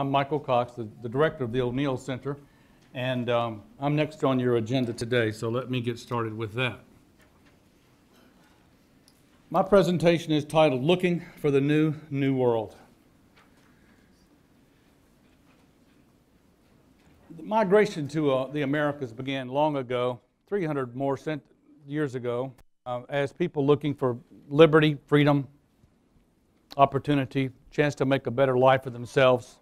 I'm Michael Cox, the, the director of the O'Neil Center, and um, I'm next on your agenda today, so let me get started with that. My presentation is titled Looking for the New New World. The migration to uh, the Americas began long ago, 300 more years ago, uh, as people looking for liberty, freedom, opportunity, chance to make a better life for themselves,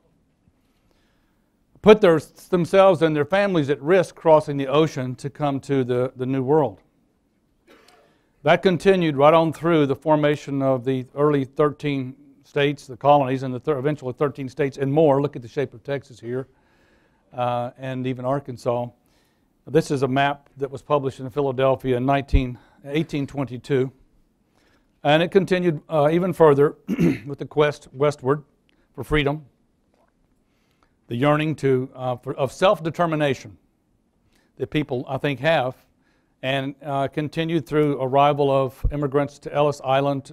put their, themselves and their families at risk crossing the ocean to come to the, the New World. That continued right on through the formation of the early 13 states, the colonies, and the th- eventually 13 states and more. Look at the shape of Texas here, uh, and even Arkansas. This is a map that was published in Philadelphia in 19, 1822. And it continued uh, even further with the quest westward for freedom, the yearning to, uh, for, of self determination that people, I think, have, and uh, continued through arrival of immigrants to Ellis Island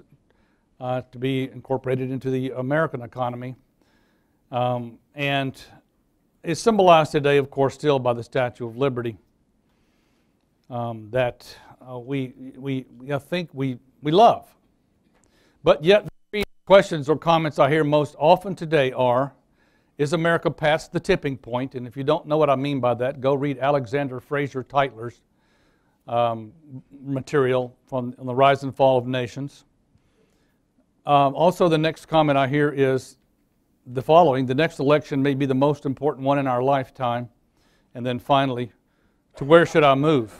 uh, to be incorporated into the American economy. Um, and it's symbolized today, of course, still by the Statue of Liberty. Um, that uh, we, we, I think we, we love. But yet, the questions or comments I hear most often today are Is America past the tipping point? And if you don't know what I mean by that, go read Alexander Fraser Tytler's um, material from on the rise and fall of nations. Um, also, the next comment I hear is the following The next election may be the most important one in our lifetime. And then finally, to where should I move?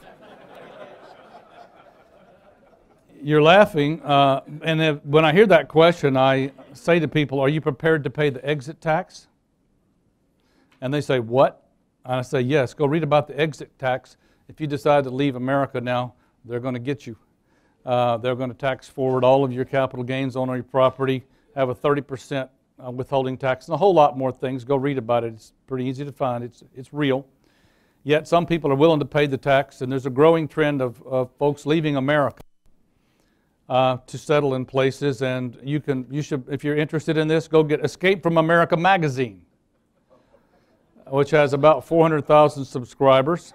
You're laughing, uh, and if, when I hear that question, I say to people, Are you prepared to pay the exit tax? And they say, What? And I say, Yes, go read about the exit tax. If you decide to leave America now, they're going to get you. Uh, they're going to tax forward all of your capital gains on your property, have a 30% uh, withholding tax, and a whole lot more things. Go read about it. It's pretty easy to find, it's, it's real. Yet some people are willing to pay the tax, and there's a growing trend of, of folks leaving America uh, to settle in places. And you can, you should, if you're interested in this, go get Escape from America magazine, which has about 400,000 subscribers.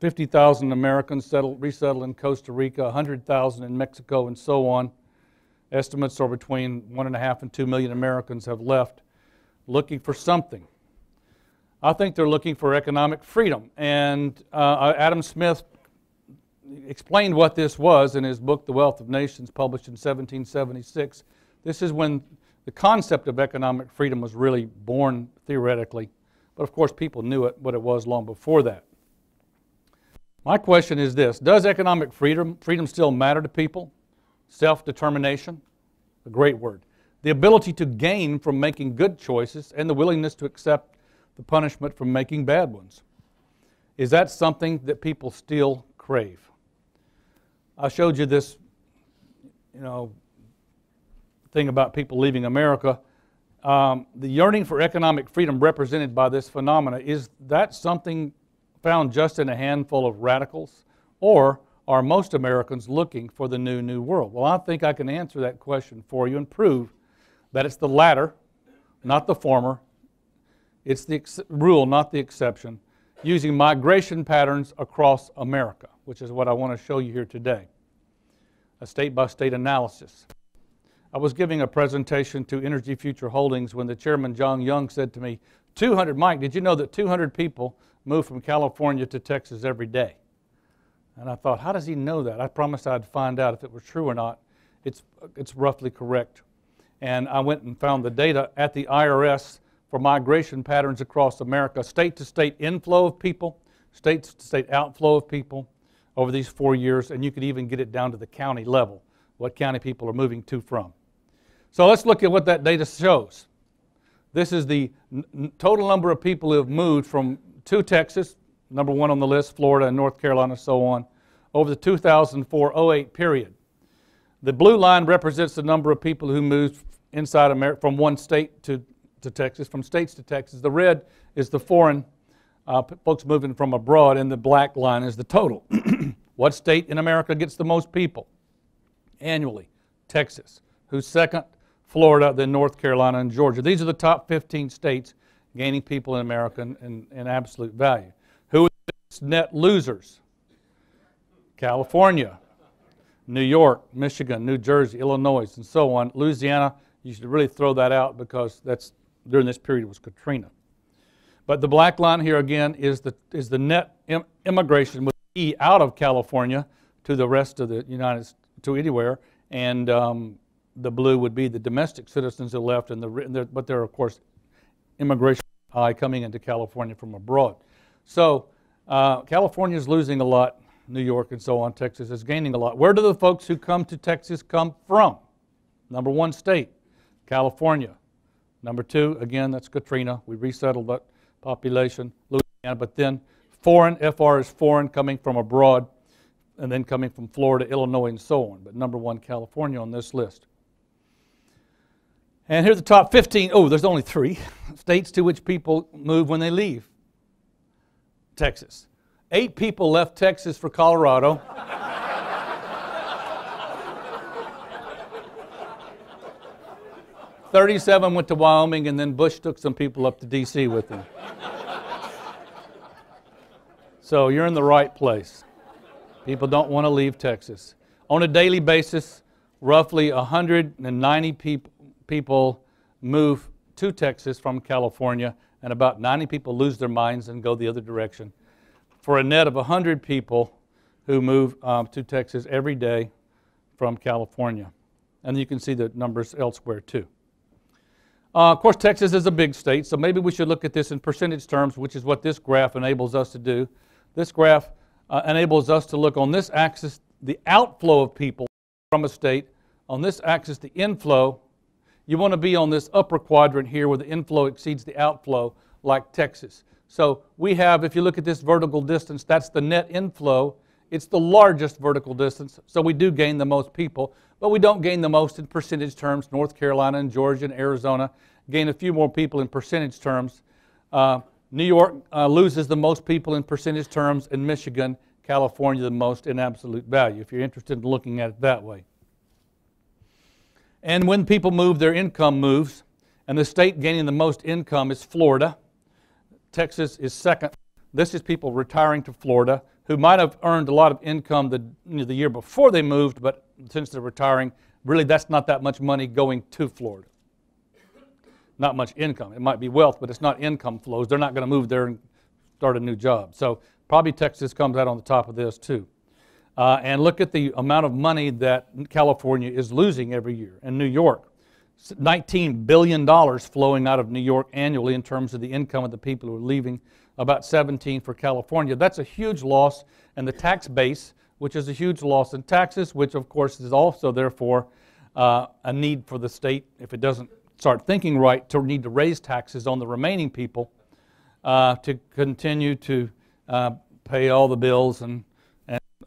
50,000 Americans settle, resettle in Costa Rica, 100,000 in Mexico, and so on. Estimates are between one and a half and two million Americans have left looking for something. I think they're looking for economic freedom. And uh, Adam Smith explained what this was in his book, The Wealth of Nations, published in 1776. This is when the concept of economic freedom was really born theoretically. But of course, people knew it, what it was long before that. My question is this Does economic freedom, freedom still matter to people? Self determination, a great word. The ability to gain from making good choices and the willingness to accept the punishment from making bad ones. Is that something that people still crave? I showed you this, you know, thing about people leaving America. Um, the yearning for economic freedom represented by this phenomena is that something found just in a handful of radicals, or are most Americans looking for the new new world? Well, I think I can answer that question for you and prove that it's the latter, not the former. It's the ex- rule, not the exception, using migration patterns across America which is what I want to show you here today a state by state analysis. I was giving a presentation to Energy Future Holdings when the chairman, John Young, said to me, 200, Mike, did you know that 200 people move from California to Texas every day? And I thought, how does he know that? I promised I'd find out if it was true or not. It's, it's roughly correct. And I went and found the data at the IRS for migration patterns across America, state to state inflow of people, state to state outflow of people, over these four years, and you could even get it down to the county level, what county people are moving to from. So let's look at what that data shows. This is the total number of people who have moved from to Texas, number one on the list, Florida and North Carolina, so on, over the 2004 08 period. The blue line represents the number of people who moved inside America from one state to, to Texas, from states to Texas. The red is the foreign uh, folks moving from abroad, and the black line is the total. what state in America gets the most people annually? Texas. Who's second? Florida, then North Carolina, and Georgia. These are the top 15 states gaining people in America in, in, in absolute value. Who are the net losers? California, New York, Michigan, New Jersey, Illinois, and so on. Louisiana, you should really throw that out because that's during this period was Katrina. But the black line here again is the, is the net Im immigration with E out of California to the rest of the United States, to anywhere. And um, the blue would be the domestic citizens who left, and the, but there are, of course, immigration coming into California from abroad. So uh, California is losing a lot, New York and so on. Texas is gaining a lot. Where do the folks who come to Texas come from? Number one state, California. Number two, again, that's Katrina. We resettled that population, Louisiana. But then foreign, FR is foreign, coming from abroad, and then coming from Florida, Illinois, and so on. But number one, California on this list. And here's the top 15. Oh, there's only three states to which people move when they leave Texas. Eight people left Texas for Colorado. Thirty-seven went to Wyoming, and then Bush took some people up to D.C. with him. so you're in the right place. People don't want to leave Texas. On a daily basis, roughly 190 people people move to Texas from California, and about 90 people lose their minds and go the other direction. For a net of 100 people who move um, to Texas every day from California. And you can see the numbers elsewhere too. Uh, of course, Texas is a big state, so maybe we should look at this in percentage terms, which is what this graph enables us to do. This graph uh, enables us to look on this axis the outflow of people from a state, on this axis the inflow, you want to be on this upper quadrant here where the inflow exceeds the outflow, like Texas. So we have, if you look at this vertical distance, that's the net inflow. It's the largest vertical distance, so we do gain the most people, but we don't gain the most in percentage terms. North Carolina and Georgia and Arizona gain a few more people in percentage terms. Uh, New York uh, loses the most people in percentage terms, and Michigan, California, the most in absolute value, if you're interested in looking at it that way. And when people move, their income moves. And the state gaining the most income is Florida. Texas is second. This is people retiring to Florida who might have earned a lot of income the, you know, the year before they moved, but since they're retiring, really that's not that much money going to Florida. Not much income. It might be wealth, but it's not income flows. They're not going to move there and start a new job. So probably Texas comes out on the top of this too. Uh, and look at the amount of money that California is losing every year, and New York. $19 billion flowing out of New York annually in terms of the income of the people who are leaving, about 17 for California. That's a huge loss, and the tax base, which is a huge loss in taxes, which of course is also therefore uh, a need for the state, if it doesn't start thinking right, to need to raise taxes on the remaining people uh, to continue to uh, pay all the bills and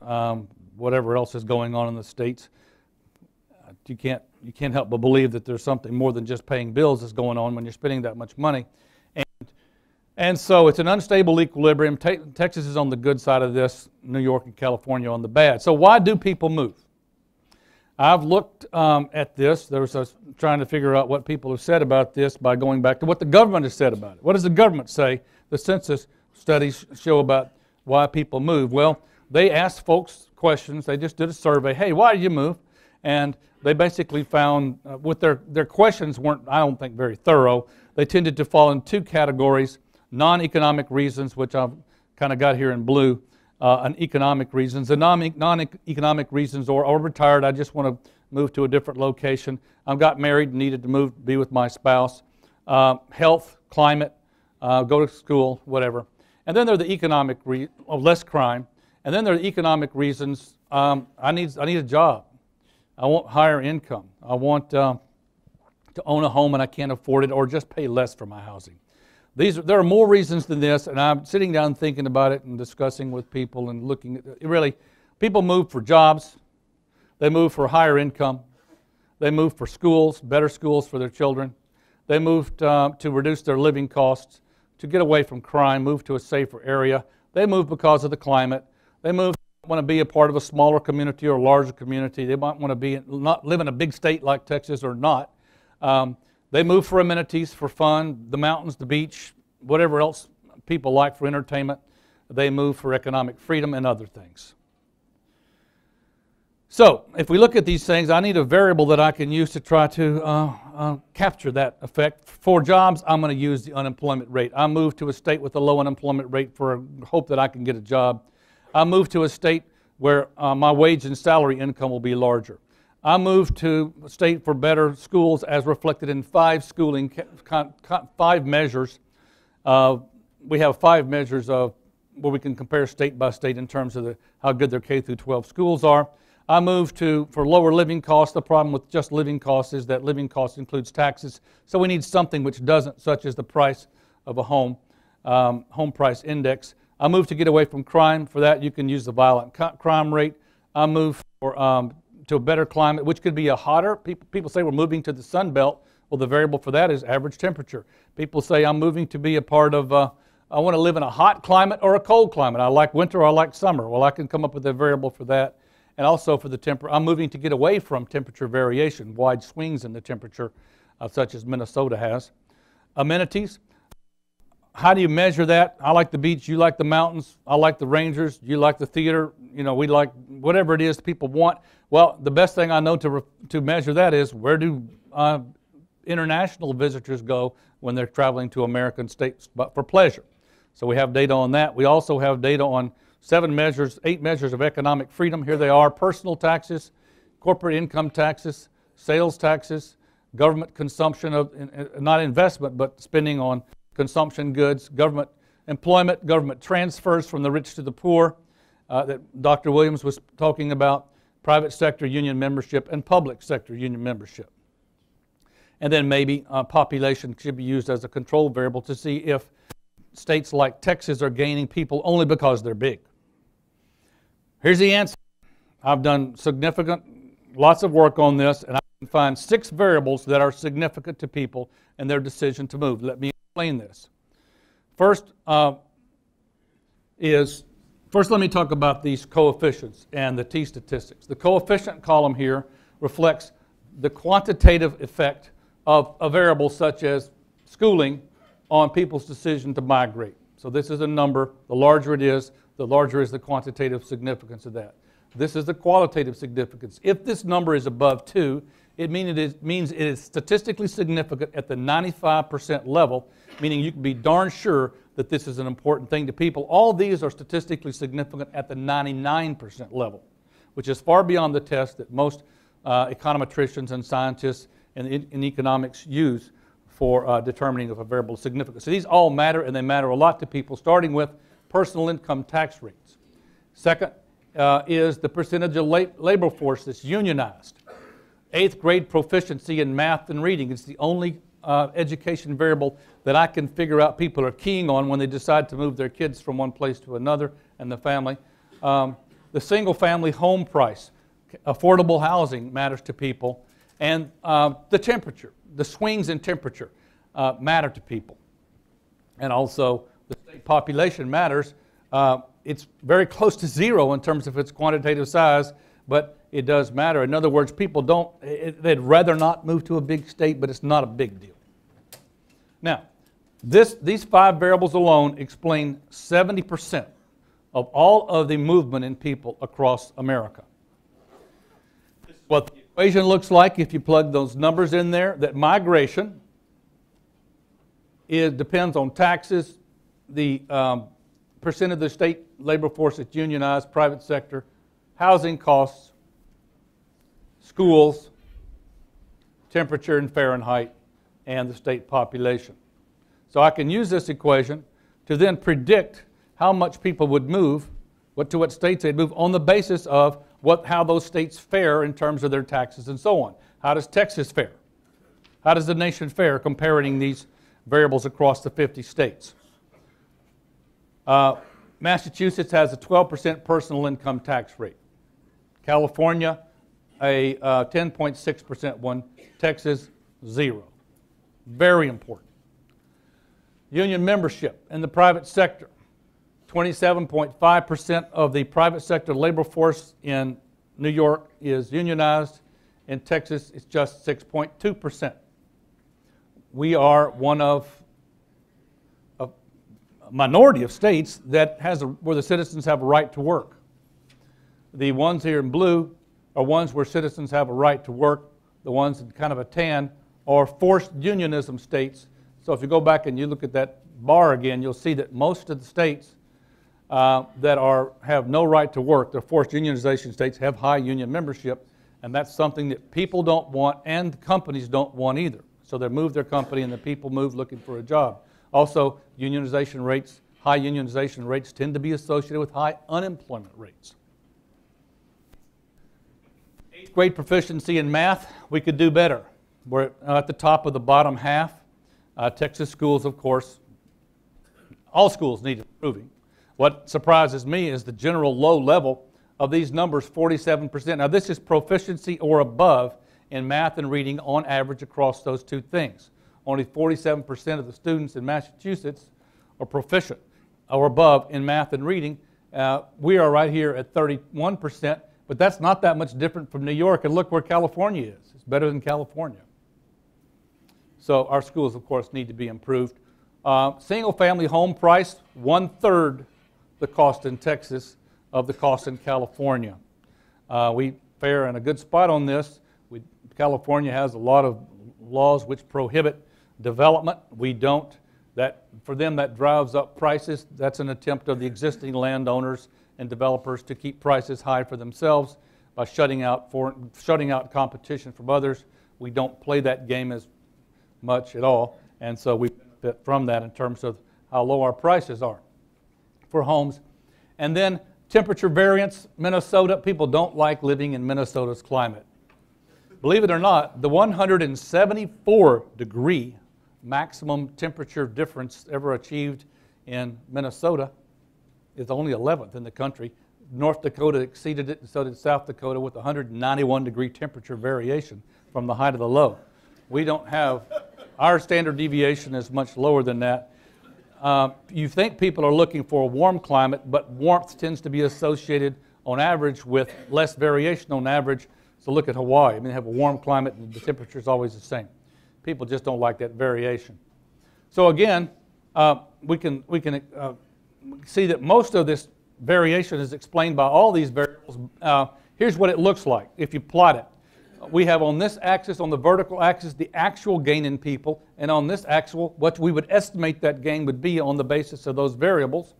um, whatever else is going on in the states. You can't you can't help but believe that there's something more than just paying bills that's going on when you're spending that much money. And, and so it's an unstable equilibrium. Te Texas is on the good side of this, New York and California on the bad. So why do people move? I've looked um, at this. There was trying to figure out what people have said about this by going back to what the government has said about it. What does the government say? The census studies show about why people move. Well, they asked folks questions. They just did a survey. Hey, why did you move? And they basically found uh, with their, their questions weren't, I don't think, very thorough. They tended to fall in two categories non economic reasons, which I've kind of got here in blue, uh, economic reasons. The non economic reasons, or, or retired, I just want to move to a different location. I got married and needed to move, be with my spouse. Uh, health, climate, uh, go to school, whatever. And then there are the economic, re- less crime. And then there are the economic reasons. Um, I, need, I need a job. I want higher income. I want uh, to own a home and I can't afford it or just pay less for my housing. These there are more reasons than this, and I'm sitting down thinking about it and discussing with people and looking at it. Really, people move for jobs, they move for higher income, they move for schools, better schools for their children, they move uh, to reduce their living costs, to get away from crime, move to a safer area. They move because of the climate. They move want to be a part of a smaller community or a larger community. They might want to be not live in a big state like Texas or not. Um, they move for amenities, for fun, the mountains, the beach, whatever else people like for entertainment. They move for economic freedom and other things. So, if we look at these things, I need a variable that I can use to try to uh, uh, capture that effect. For jobs, I'm going to use the unemployment rate. I move to a state with a low unemployment rate for hope that I can get a job. I move to a state where uh, my wage and salary income will be larger. I moved to state for better schools as reflected in five schooling, five measures. Uh, we have five measures of where we can compare state by state in terms of the, how good their K through 12 schools are. I moved to for lower living costs. The problem with just living costs is that living costs includes taxes. So we need something which doesn't, such as the price of a home, um, home price index. I moved to get away from crime. For that, you can use the violent crime rate. I moved for um, to a better climate, which could be a hotter. People, people say we're moving to the Sun Belt. Well, the variable for that is average temperature. People say I'm moving to be a part of, uh, I want to live in a hot climate or a cold climate. I like winter or I like summer. Well, I can come up with a variable for that. And also for the temperature, I'm moving to get away from temperature variation, wide swings in the temperature, uh, such as Minnesota has. Amenities, how do you measure that? I like the beach, you like the mountains, I like the Rangers, you like the theater, you know, we like whatever it is people want. Well, the best thing I know to, to measure that is where do uh, international visitors go when they're traveling to American states but for pleasure. So we have data on that. We also have data on seven measures, eight measures of economic freedom. Here they are personal taxes, corporate income taxes, sales taxes, government consumption of, not investment, but spending on consumption goods, government employment, government transfers from the rich to the poor uh, that Dr. Williams was talking about, private sector union membership, and public sector union membership. And then maybe uh, population should be used as a control variable to see if states like Texas are gaining people only because they're big. Here's the answer. I've done significant, lots of work on this, and I can find six variables that are significant to people and their decision to move. Let me explain this. First uh, is First, let me talk about these coefficients and the t statistics. The coefficient column here reflects the quantitative effect of a variable such as schooling on people's decision to migrate. So this is a number. The larger it is, the larger is the quantitative significance of that. This is the qualitative significance. If this number is above 2, it, mean it is, means it is statistically significant at the 95% level, meaning you can be darn sure that this is an important thing to people. All these are statistically significant at the 99% level, which is far beyond the test that most uh, econometricians and scientists in, in economics use for uh, determining if a variable is significant. So these all matter, and they matter a lot to people, starting with personal income tax rates. Second uh, is the percentage of la labor force that's unionized. Eighth grade proficiency in math and reading is the only uh, education variable that I can figure out people are keying on when they decide to move their kids from one place to another and the family. Um, the single family home price, affordable housing matters to people, and uh, the temperature, the swings in temperature uh, matter to people. And also, the state population matters. Uh, it's very close to zero in terms of its quantitative size, but it does matter. In other words, people don't, it, they'd rather not move to a big state, but it's not a big deal. Now, this, these five variables alone explain 70% of all of the movement in people across America. What the equation looks like if you plug those numbers in there, that migration is, depends on taxes, the um, percent of the state labor force that's unionized, private sector, housing costs, schools, temperature in Fahrenheit, and the state population. So I can use this equation to then predict how much people would move, what, to what states they'd move, on the basis of what, how those states fare in terms of their taxes and so on. How does Texas fare? How does the nation fare comparing these variables across the 50 states? Uh, Massachusetts has a 12% personal income tax rate. California, a 10.6% uh, one, Texas, zero. Very important. Union membership in the private sector. 27.5% of the private sector labor force in New York is unionized. In Texas, it's just 6.2%. we are one of a minority of states that has a, where the citizens have a right to work. The ones here in blue are ones where citizens have a right to work. The ones in kind of a tan are forced unionism states. So if you go back and you look at that bar again, you'll see that most of the states uh, that are, have no right to work, they're forced unionization states, have high union membership, and that's something that people don't want and companies don't want either. So they move their company and the people move looking for a job. Also, unionization rates, high unionization rates tend to be associated with high unemployment rates. Grade proficiency in math, we could do better. We're at the top of the bottom half. Uh, Texas schools, of course, all schools need improving. What surprises me is the general low level of these numbers 47%. Now, this is proficiency or above in math and reading on average across those two things. Only 47% of the students in Massachusetts are proficient or above in math and reading. Uh, we are right here at 31%, but that's not that much different from New York. And look where California is. It's better than California. So our schools, of course, need to be improved. Uh, single family home price, one third the cost in Texas of the cost in California. Uh, we fare in a good spot on this. We, California has a lot of laws which prohibit development. We don't. That, for them, that drives up prices. That's an attempt of the existing landowners and developers to keep prices high for themselves by shutting out, foreign, shutting out competition from others. We don't play that game as much at all, and so we benefit from that in terms of how low our prices are for homes. And then temperature variance, Minnesota, people don't like living in Minnesota's climate. Believe it or not, the 174 degree maximum temperature difference ever achieved in Minnesota is only 11th in the country. North Dakota exceeded it, and so did South Dakota with 191 degree temperature variation from the high to the low. We don't have, our standard deviation is much lower than that. Uh, you think people are looking for a warm climate, but warmth tends to be associated on average with less variation on average. So look at Hawaii. I mean, they have a warm climate and the temperature is always the same. People just don't like that variation. So again, uh, we can, we can uh, see that most of this variation is explained by all these variables. Uh, here's what it looks like if you plot it we have on this axis, on the vertical axis, the actual gain in people, and on this axis, what we would estimate that gain would be on the basis of those variables.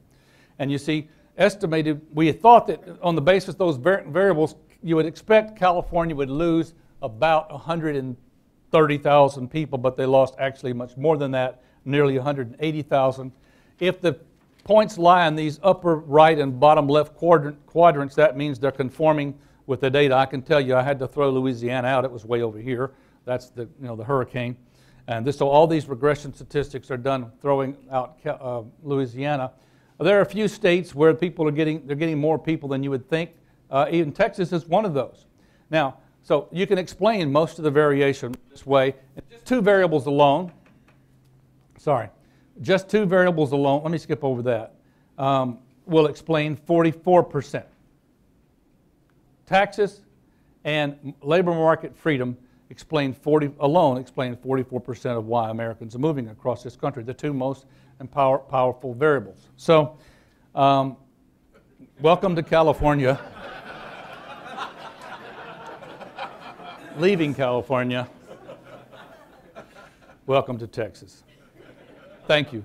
And you see, estimated, we thought that on the basis of those variables, you would expect California would lose about 130,000 people, but they lost actually much more than that, nearly 180,000. If the points lie in these upper right and bottom left quadrant, quadrants, that means they're conforming with the data. I can tell you I had to throw Louisiana out. It was way over here. That's the, you know, the hurricane. And this, so all these regression statistics are done throwing out uh, Louisiana. There are a few states where people are getting, they're getting more people than you would think. Uh, even Texas is one of those. Now, so you can explain most of the variation this way. Just two variables alone, sorry, just two variables alone, let me skip over that, um, will explain 44%. Taxes and labor market freedom explain 40, alone explain 44% of why Americans are moving across this country, the two most empower, powerful variables. So, um, welcome to California. Leaving California, welcome to Texas. Thank you.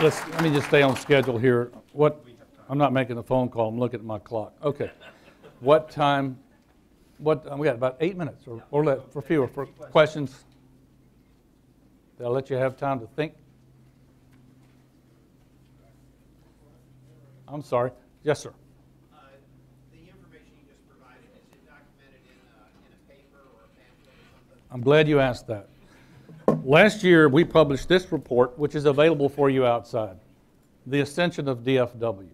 Let's, let me just stay on schedule here. What, I'm not making a phone call, I'm looking at my clock. Okay. What time, what, uh, we got about eight minutes or, or let, for fewer, for questions. I let you have time to think? I'm sorry. Yes, sir. Uh, the information you just provided, is it documented in a, in a paper or a pamphlet or something? I'm glad you asked that. Last year, we published this report, which is available for you outside The Ascension of DFW.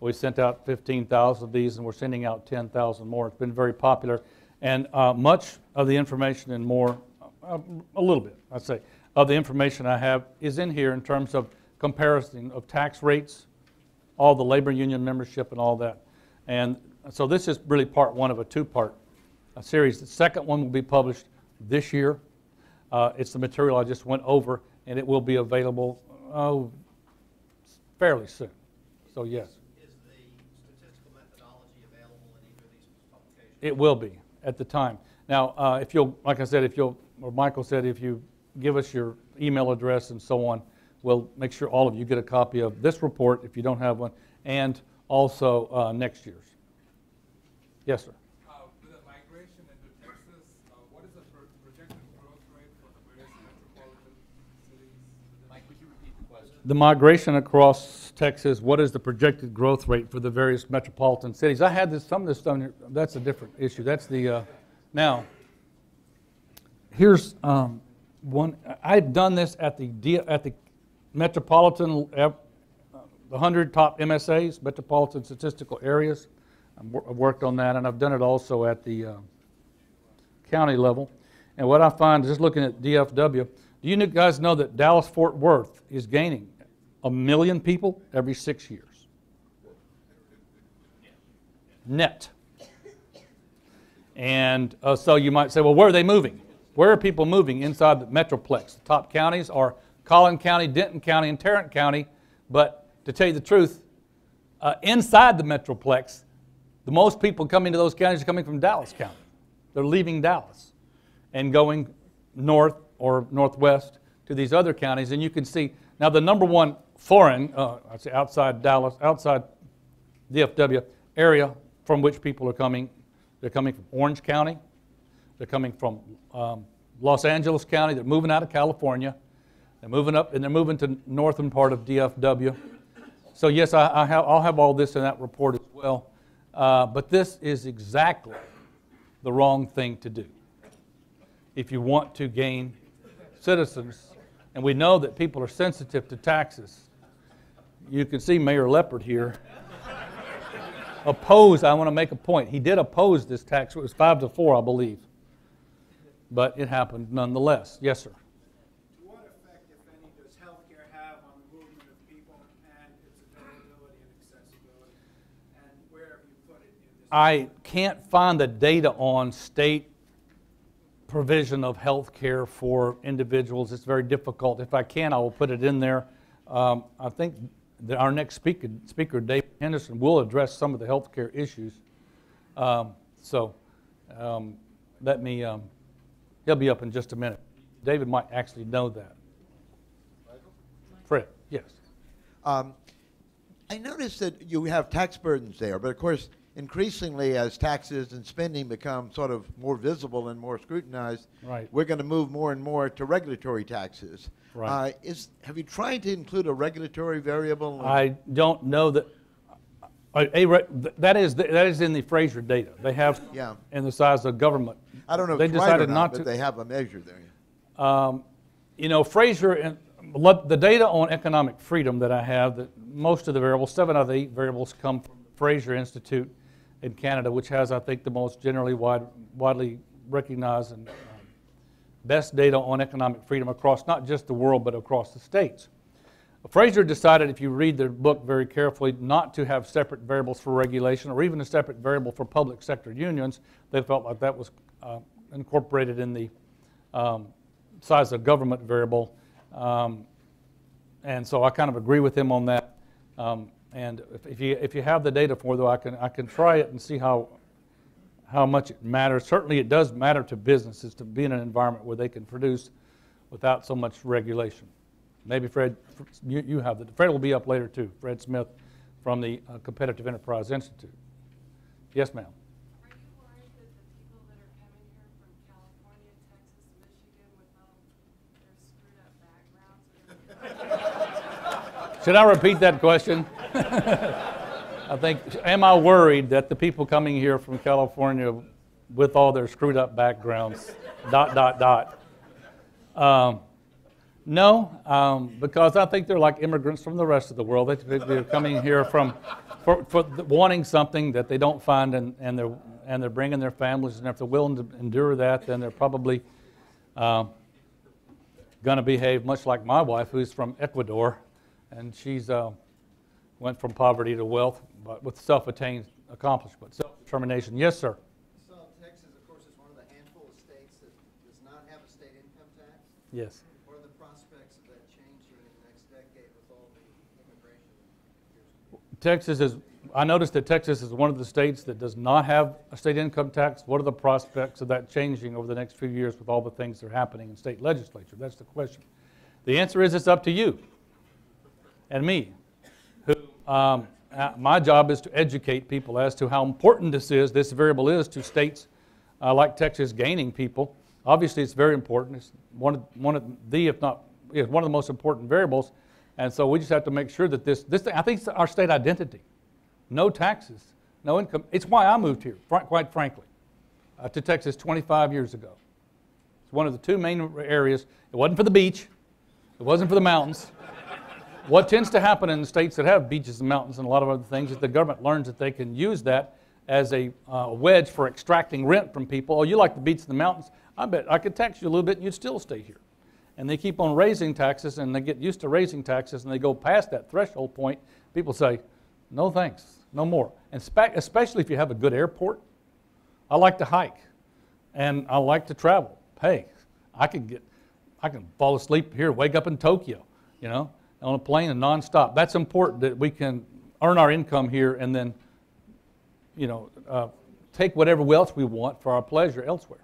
We sent out 15,000 of these, and we're sending out 10,000 more. It's been very popular. And uh, much of the information and more, uh, a little bit, I'd say, of the information I have is in here in terms of comparison of tax rates, all the labor union membership, and all that. And so this is really part one of a two-part uh, series. The second one will be published this year. Uh, It's the material I just went over, and it will be available oh, fairly soon. So yes, Is the statistical methodology available in either of these publications? it will be at the time. Now, uh, if you'll, like I said, if you'll, or Michael said, if you give us your email address and so on, we'll make sure all of you get a copy of this report if you don't have one, and also uh, next year's. Yes, sir. Uh, With the migration into Texas, uh, what is the pro- projected growth rate for the various metropolitan cities? Mike, would you repeat the migration across Texas, what is the projected growth rate for the various metropolitan cities? I had this, some of this done, that's a different issue. That's the, uh, now, here's um, one, I- I've done this at the, at the metropolitan, uh, the 100 top MSAs, metropolitan statistical areas. I've worked on that, and I've done it also at the uh, county level. And what I find, just looking at DFW, do you guys know that Dallas-Fort Worth is gaining a million people every six years? Net. And uh, so you might say, well, where are they moving? Where are people moving inside the Metroplex? The top counties are Collin County, Denton County, and Tarrant County. But to tell you the truth, uh, inside the Metroplex, the most people coming to those counties are coming from Dallas County. They're leaving Dallas and going north or northwest to these other counties. And you can see now the number one foreign, uh, I'd say outside Dallas, outside DFW area from which people are coming, they're coming from Orange County, they're coming from um, Los Angeles County, they're moving out of California, they're moving up, and they're moving to northern part of DFW. So yes, I, I have, I'll have all this in that report as well. Uh, but this is exactly the wrong thing to do if you want to gain citizens. And we know that people are sensitive to taxes. You can see Mayor Leppert here oppose, I want to make a point. He did oppose this tax. It was five to four, I believe. But it happened nonetheless. Yes, sir. What effect, if any, does healthcare have on the movement of people and its availability and accessibility? And where have you put it in this? I can't find the data on state provision of health care for individuals. It's very difficult. If I can, I will put it in there. Um, I think that our next speaker, speaker, Dave Henderson, will address some of the health care issues. Um, so um, let me, um, he'll be up in just a minute. David might actually know that. Fred, yes. Um, I noticed that you have tax burdens there, but of course, increasingly as taxes and spending become sort of more visible and more scrutinized, Right. we're going to move more and more to regulatory taxes. Right. Uh, is, have you tried to include a regulatory variable? I don't know that, a- a re- that is, that is in the Fraser data. They have, Yeah. in the size of government. I don't know They if it's right or decided not, not but to. they have a measure there. Um, You know, Fraser, and the data on economic freedom that I have, that most of the variables, seven out of the eight variables come from the Fraser Institute in Canada, which has, I think, the most generally wide, widely recognized and um, best data on economic freedom across not just the world, but across the states. Fraser decided, if you read their book very carefully, not to have separate variables for regulation or even a separate variable for public sector unions. They felt like that was uh, incorporated in the um, size of government variable. Um, and so I kind of agree with him on that. Um, and if, if, you, if you have the data for it, though, I can, I can try it and see how, how much it matters. Certainly, it does matter to businesses to be in an environment where they can produce without so much regulation. Maybe Fred, you, you have the, Fred will be up later too, Fred Smith from the uh, Competitive Enterprise Institute. Yes, ma'am. Are you worried that the people that are coming here from California, Texas, Michigan, with all their screwed up backgrounds, are gonna Should I repeat that question? I think, am I worried that the people coming here from California with all their screwed up backgrounds, dot, dot, dot? Um, no, um, because I think they're like immigrants from the rest of the world. They- They're coming here from, for, for wanting something that they don't find, and, and they're, and they're bringing their families, and if they're willing to endure that, then they're probably um, going to behave much like my wife, who's from Ecuador, and she's uh, went from poverty to wealth, but with self-attained accomplishment, self-determination. Yes, sir. So Texas, of course, is one of the handful of states that does not have a state income tax. Yes. What are the prospects of that changing in the next decade with all the immigration? Texas is, I noticed that Texas is one of the states that does not have a state income tax. What are the prospects of that changing over the next few years with all the things that are happening in state legislature? That's the question. The answer is it's up to you and me. Um, uh, my job is to educate people as to how important this is, this variable is to states uh, like Texas gaining people. Obviously, it's very important. It's one of, one of the, if not, one of the most important variables. And so we just have to make sure that this, this thing, I think it's our state identity. No taxes, no income. It's why I moved here, fr- quite frankly, uh, to Texas 25 years ago. It's one of the two main areas. It wasn't for the beach, it wasn't for the mountains. What tends to happen in states that have beaches and mountains and a lot of other things is the government learns that they can use that as a uh, wedge for extracting rent from people. Oh, you like the beach and the mountains? I bet I could tax you a little bit and you'd still stay here. And they keep on raising taxes and they get used to raising taxes and they go past that threshold point. People say, no thanks, no more. And spe- especially if you have a good airport. I like to hike and I like to travel. Hey, I can get, I can fall asleep here, wake up in Tokyo, you know, on a plane and nonstop. That's important that we can earn our income here and then, you know, uh, take whatever else we want for our pleasure elsewhere.